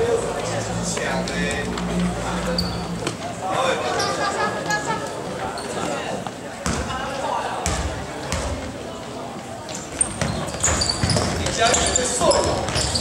你讲一句说话。